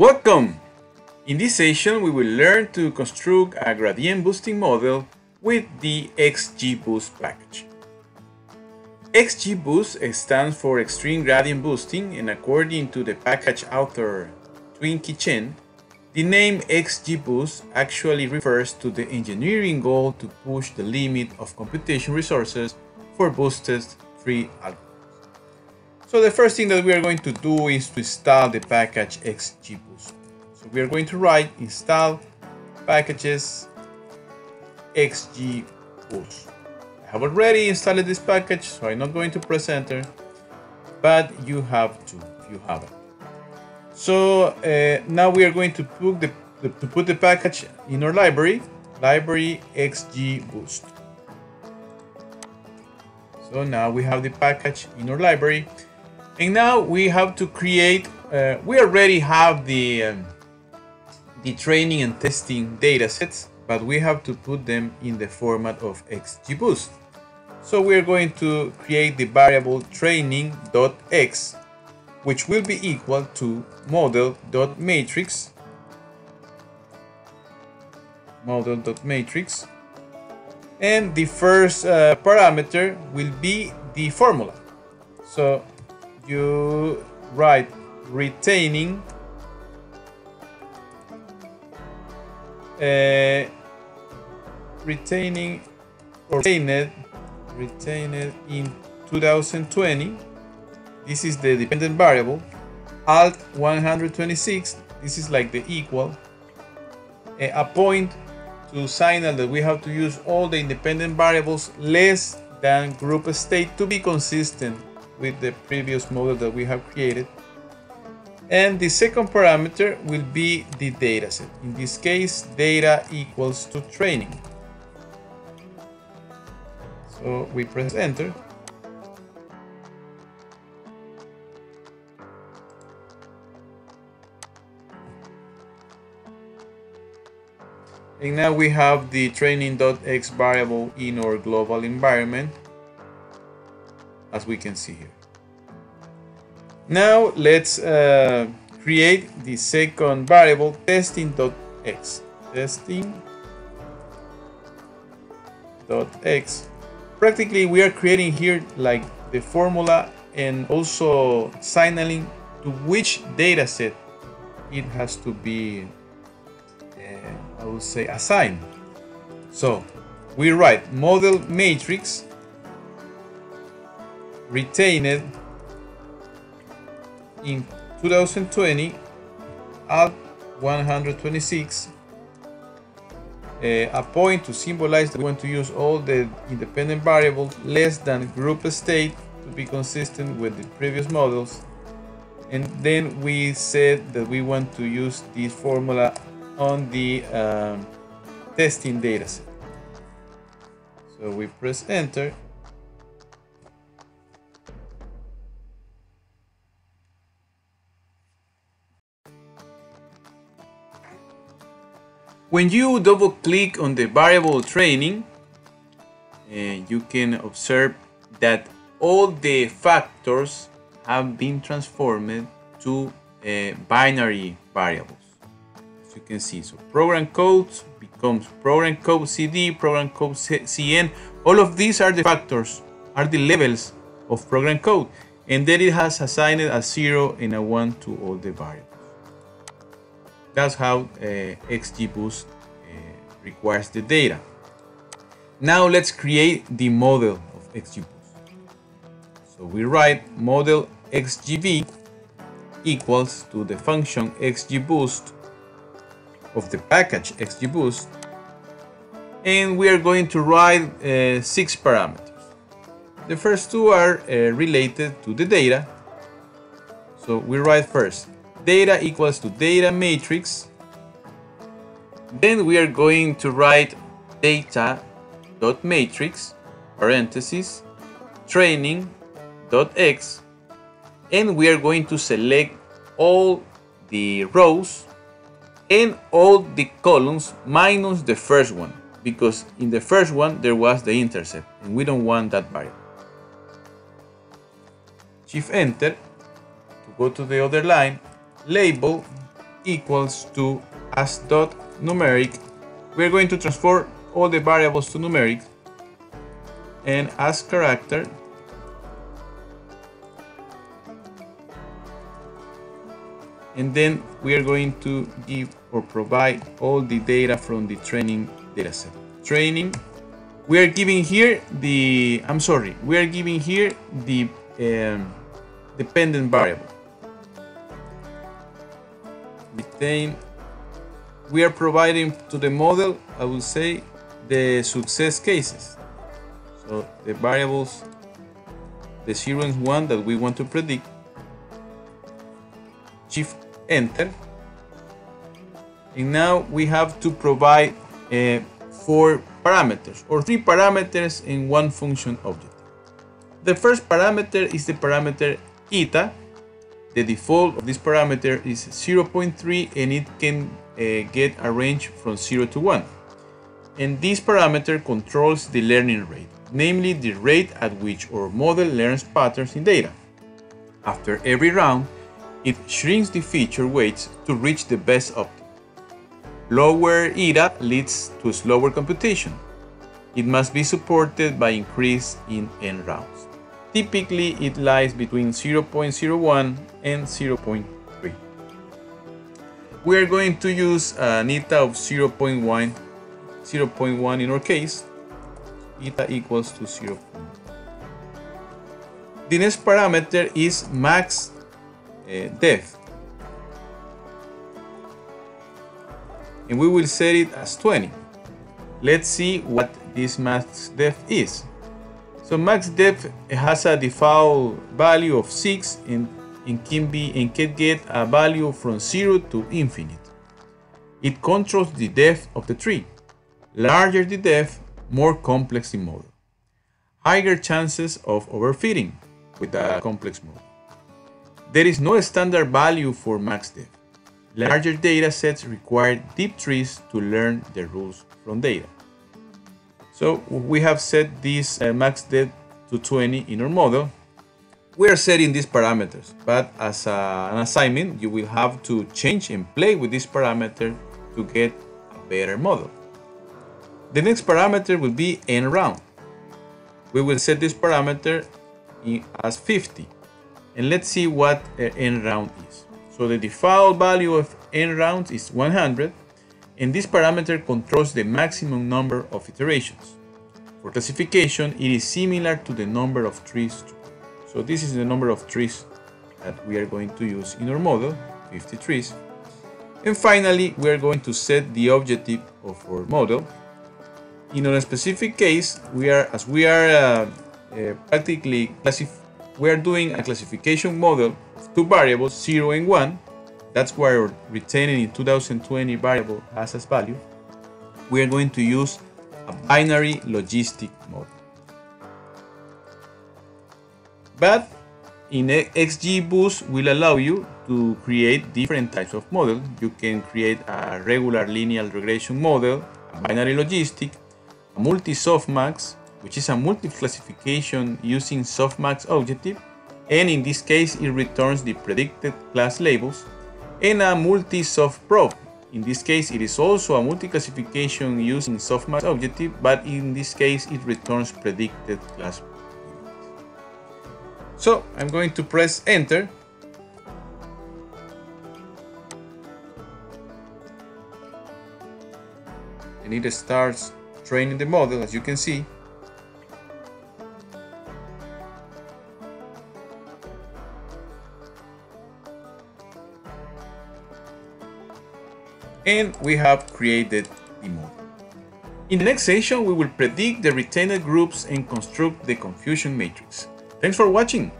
Welcome! In this session, we will learn to construct a gradient boosting model with the XGBoost package. XGBoost stands for Extreme Gradient Boosting and according to the package author Tianqi Chen, the name XGBoost actually refers to the engineering goal to push the limit of computation resources for boosted tree algorithms. So the first thing that we are going to do is to install the package XGBoost. So we are going to write install packages XGBoost. I have already installed this package, so I'm not going to press enter, but you have to if you haven't. So uh, now we are going to put the, the, to put the package in our library, library XGBoost. So now we have the package in our library and now we have to create, uh, we already have the, um, the training and testing data sets, but we have to put them in the format of XGBoost. So we're going to create the variable training.x, which will be equal to model.matrix model.matrix and the first uh, parameter will be the formula. So you write retaining uh, retaining or retained retained in 2020 this is the dependent variable. Alt 126 this is like the equal. A point to signal that we have to use all the independent variables less than group state to be consistent with the previous model that we have created. And the second parameter will be the dataset. In this case, data equals to training. So we press enter. And now we have the training.x variable in our global environment as we can see here. Now let's uh, create the second variable testing.x. Testing.x. Practically we are creating here like the formula and also signaling to which data set it has to be, uh, I would say, assigned. So we write model matrix retained in 2020 at 126 uh, a point to symbolize that we want to use all the independent variables less than group state to be consistent with the previous models. And then we said that we want to use this formula on the um, testing dataset. So we press enter When you double click on the variable training, uh, you can observe that all the factors have been transformed to uh, binary variables. As you can see, so program code becomes program code CD, program code CN. All of these are the factors, are the levels of program code. And then it has assigned a zero and a one to all the variables. That's how uh, XGBoost uh, requires the data. Now let's create the model of XGBoost. So we write model XGB equals to the function XGBoost of the package XGBoost and we are going to write uh, six parameters. The first two are uh, related to the data. So we write first data equals to data matrix. Then we are going to write data dot matrix parentheses training dot x and we are going to select all the rows and all the columns minus the first one because in the first one there was the intercept and we don't want that variable. Shift enter to go to the other line label equals to as dot numeric. We're going to transform all the variables to numeric and as character and then we are going to give or provide all the data from the training dataset. Training, we are giving here the, I'm sorry, we are giving here the um, dependent variable. Retain, we are providing to the model, I will say, the success cases. So the variables, the 0 and 1 that we want to predict, shift enter and now we have to provide uh, four parameters or three parameters in one function object. The first parameter is the parameter eta. The default of this parameter is 0.3 and it can uh, get a range from 0 to 1. And this parameter controls the learning rate, namely the rate at which our model learns patterns in data. After every round, it shrinks the feature weights to reach the best optimum. Lower eta leads to slower computation. It must be supported by increase in n rounds. Typically, it lies between 0.01 and 0.3. We are going to use an eta of 0.1, 0.1 in our case, eta equals to 0. The next parameter is max uh, depth. And we will set it as 20. Let's see what this max depth is. So max depth has a default value of 6 and, and can be and can get a value from 0 to infinite. It controls the depth of the tree. Larger the depth, more complex the model. Higher chances of overfitting with a complex model. There is no standard value for max depth. Larger data sets require deep trees to learn the rules from data. So we have set this uh, max depth to 20 in our model. We are setting these parameters, but as a, an assignment, you will have to change and play with this parameter to get a better model. The next parameter will be n round. We will set this parameter in, as 50 and let's see what n round is. So the default value of n rounds is 100 and this parameter controls the maximum number of iterations. For classification, it is similar to the number of trees. So this is the number of trees that we are going to use in our model, 50 trees. And finally, we are going to set the objective of our model. In a specific case, we are as we are uh, uh, practically we are doing a classification model of two variables, 0 and 1. That's why our retaining in 2020 variable has as value. We are going to use a binary logistic model. But in XGBoost will allow you to create different types of model. You can create a regular linear regression model, a binary logistic, a multi-softmax, which is a multi-classification using softmax objective, and in this case it returns the predicted class labels, and a multi-soft probe. In this case it is also a multi-classification using softmax objective, but in this case it returns predicted class so I'm going to press enter. And it starts training the model as you can see. And we have created the model. In the next session, we will predict the retained groups and construct the confusion matrix. Thanks for watching!